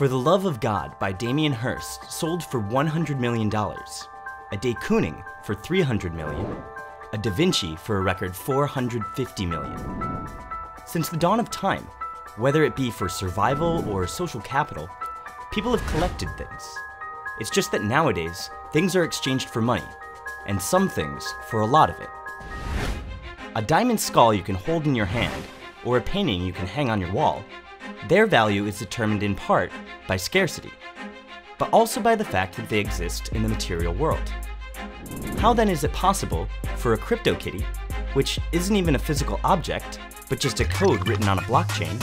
For the Love of God by Damien Hirst sold for $100 million, a De Kooning for 300 million, a Da Vinci for a record 450 million. Since the dawn of time, whether it be for survival or social capital, people have collected things. It's just that nowadays, things are exchanged for money, and some things for a lot of it. A diamond skull you can hold in your hand, or a painting you can hang on your wall, their value is determined in part by scarcity, but also by the fact that they exist in the material world. How then is it possible for a CryptoKitty, which isn't even a physical object, but just a code written on a blockchain,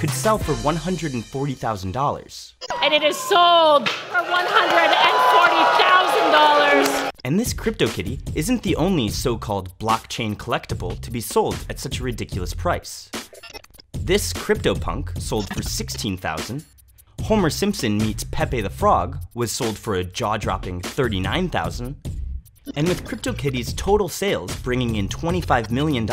could sell for $140,000? And it is sold for $140,000. And this CryptoKitty isn't the only so-called blockchain collectible to be sold at such a ridiculous price. This CryptoPunk sold for 16,000. Homer Simpson meets Pepe the Frog was sold for a jaw-dropping 39,000. And with CryptoKitty's total sales bringing in $25 million,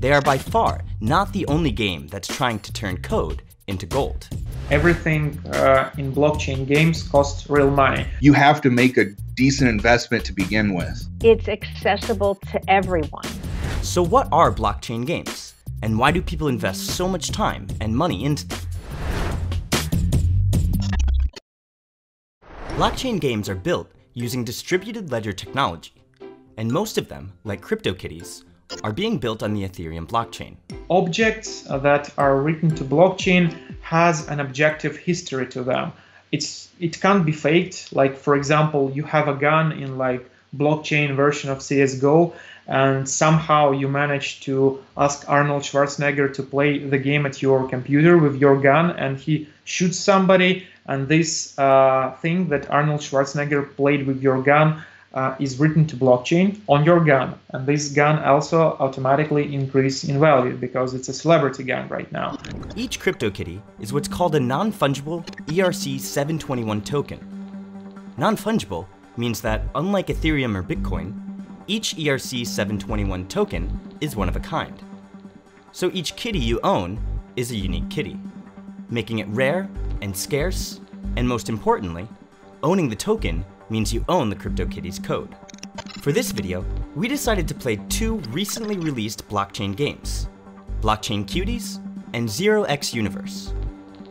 they are by far not the only game that's trying to turn code into gold. Everything uh, in blockchain games costs real money. You have to make a decent investment to begin with. It's accessible to everyone. So, what are blockchain games? And why do people invest so much time and money into them? Blockchain games are built using distributed ledger technology, and most of them, like CryptoKitties, are being built on the Ethereum blockchain. Objects that are written to blockchain has an objective history to them. It's it can't be faked. Like for example, you have a gun in like blockchain version of CS:GO, and somehow you manage to ask Arnold Schwarzenegger to play the game at your computer with your gun, and he shoots somebody, and this uh, thing that Arnold Schwarzenegger played with your gun uh, is written to blockchain on your gun and this gun also automatically increase in value because it's a celebrity gun right now. Each CryptoKitty is what's called a non-fungible ERC-721 token. Non-fungible means that unlike Ethereum or Bitcoin, each ERC-721 token is one of a kind. So each kitty you own is a unique kitty, making it rare and scarce, and most importantly, owning the token means you own the CryptoKitties code. For this video, we decided to play two recently released blockchain games, Blockchain Cuties and Zero X Universe.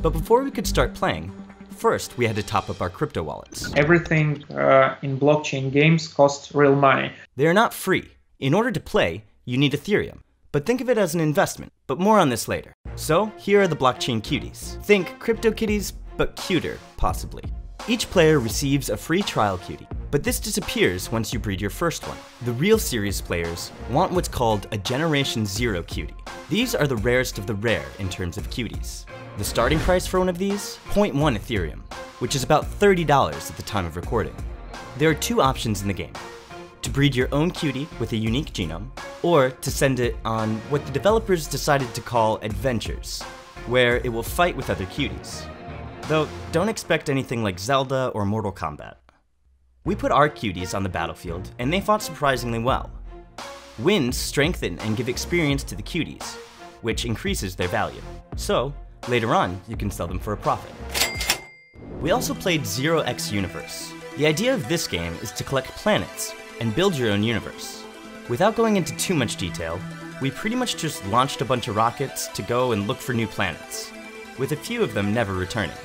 But before we could start playing, first we had to top up our crypto wallets. Everything uh, in blockchain games costs real money. They are not free. In order to play, you need Ethereum. But think of it as an investment, but more on this later. So, here are the blockchain cuties. Think CryptoKitties, but cuter, possibly. Each player receives a free trial cutie, but this disappears once you breed your first one. The real serious players want what's called a Generation Zero cutie. These are the rarest of the rare in terms of cuties. The starting price for one of these? 0.1 Ethereum, which is about $30 at the time of recording. There are two options in the game. To breed your own cutie with a unique genome, or to send it on what the developers decided to call adventures, where it will fight with other cuties. Though, don't expect anything like Zelda or Mortal Kombat. We put our cuties on the battlefield, and they fought surprisingly well. Wins strengthen and give experience to the cuties, which increases their value. So, later on, you can sell them for a profit. We also played Zero X Universe. The idea of this game is to collect planets and build your own universe. Without going into too much detail, we pretty much just launched a bunch of rockets to go and look for new planets, with a few of them never returning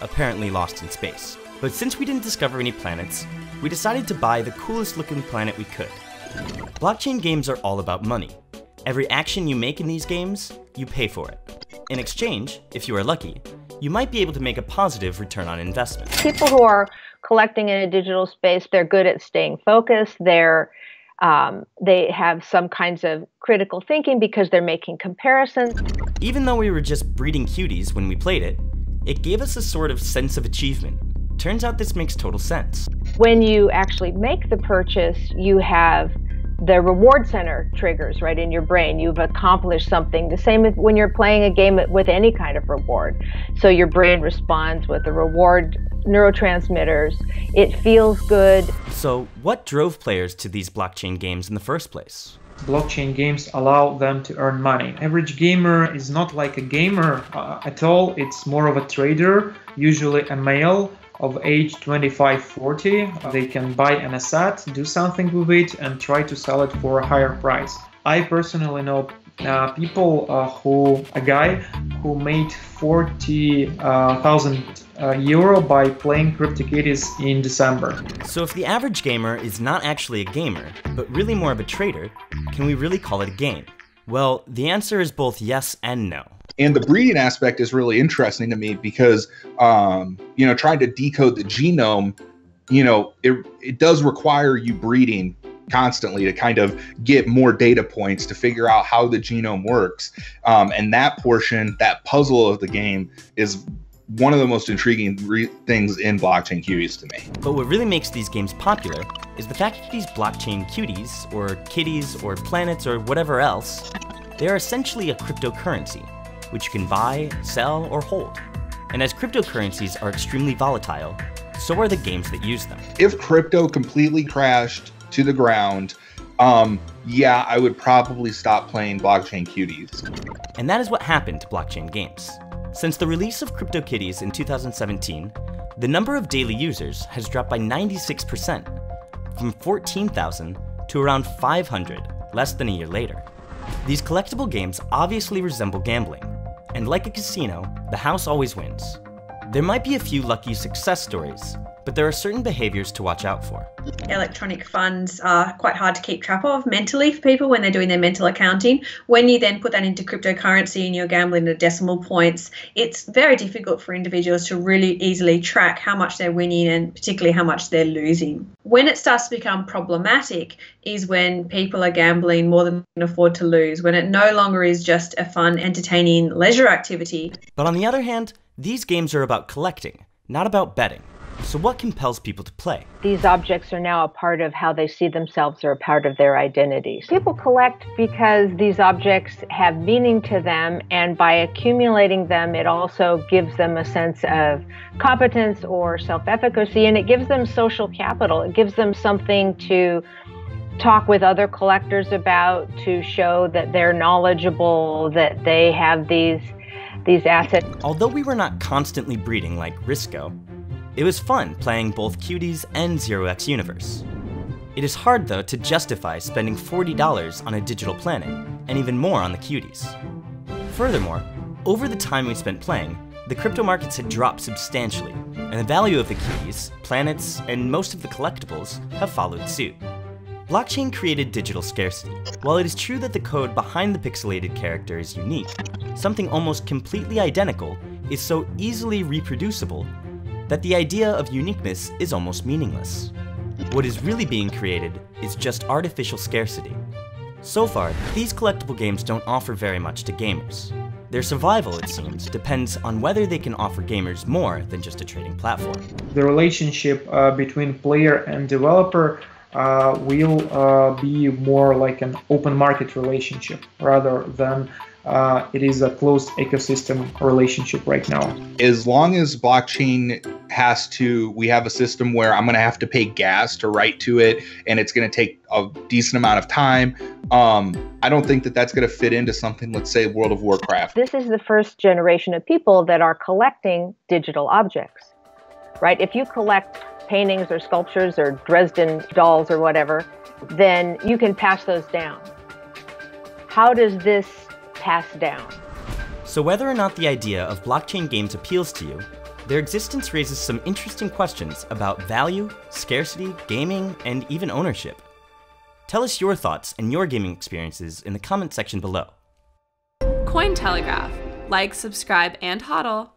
apparently lost in space. But since we didn't discover any planets, we decided to buy the coolest looking planet we could. Blockchain games are all about money. Every action you make in these games, you pay for it. In exchange, if you are lucky, you might be able to make a positive return on investment. People who are collecting in a digital space, they're good at staying focused. They're um, they have some kinds of critical thinking because they're making comparisons. Even though we were just breeding cuties when we played it, it gave us a sort of sense of achievement. Turns out this makes total sense. When you actually make the purchase, you have the reward center triggers right in your brain. You've accomplished something. The same when you're playing a game with any kind of reward. So your brain responds with the reward neurotransmitters. It feels good. So, what drove players to these blockchain games in the first place? blockchain games allow them to earn money. Average gamer is not like a gamer uh, at all, it's more of a trader usually a male of age 25-40. They can buy an asset, do something with it, and try to sell it for a higher price. I personally know uh, people uh, who a guy who made 40,000 uh, euro by playing CryptoKitties in December. So if the average gamer is not actually a gamer, but really more of a trader, can we really call it a game? Well, the answer is both yes and no. And the breeding aspect is really interesting to me because, um, you know, trying to decode the genome, you know, it, it does require you breeding constantly to kind of get more data points to figure out how the genome works. Um, and that portion, that puzzle of the game, is one of the most intriguing things in blockchain cuties to me. But what really makes these games popular is the fact that these blockchain cuties, or kitties, or planets, or whatever else, they are essentially a cryptocurrency, which you can buy, sell, or hold. And as cryptocurrencies are extremely volatile, so are the games that use them. If crypto completely crashed to the ground, um, yeah, I would probably stop playing blockchain cuties. And that is what happened to blockchain games. Since the release of CryptoKitties in 2017, the number of daily users has dropped by 96%, from 14,000 to around 500 less than a year later. These collectible games obviously resemble gambling, and like a casino, the house always wins. There might be a few lucky success stories, but there are certain behaviors to watch out for. Electronic funds are quite hard to keep track of mentally for people when they're doing their mental accounting. When you then put that into cryptocurrency and you're gambling at decimal points, it's very difficult for individuals to really easily track how much they're winning and particularly how much they're losing. When it starts to become problematic is when people are gambling more than they can afford to lose, when it no longer is just a fun, entertaining leisure activity. But on the other hand, these games are about collecting, not about betting. So what compels people to play? These objects are now a part of how they see themselves or a part of their identities. People collect because these objects have meaning to them, and by accumulating them, it also gives them a sense of competence or self efficacy, and it gives them social capital. It gives them something to talk with other collectors about, to show that they're knowledgeable, that they have these these assets. Although we were not constantly breeding like Risco, it was fun playing both Cuties and Zero X Universe. It is hard though to justify spending $40 on a digital planet, and even more on the Cuties. Furthermore, over the time we spent playing, the crypto markets had dropped substantially, and the value of the Cuties, planets, and most of the collectibles have followed suit. Blockchain created digital scarcity. While it is true that the code behind the pixelated character is unique, something almost completely identical is so easily reproducible that the idea of uniqueness is almost meaningless. What is really being created is just artificial scarcity. So far, these collectible games don't offer very much to gamers. Their survival, it seems, depends on whether they can offer gamers more than just a trading platform. The relationship uh, between player and developer uh, will uh, be more like an open market relationship rather than uh, it is a closed ecosystem relationship right now. As long as blockchain has to, we have a system where I'm going to have to pay gas to write to it, and it's going to take a decent amount of time. Um, I don't think that that's going to fit into something, let's say, World of Warcraft. This is the first generation of people that are collecting digital objects, right? If you collect paintings or sculptures or Dresden dolls or whatever, then you can pass those down. How does this pass down. So, whether or not the idea of blockchain games appeals to you, their existence raises some interesting questions about value, scarcity, gaming, and even ownership. Tell us your thoughts and your gaming experiences in the comment section below. Cointelegraph. Like, subscribe, and hodl.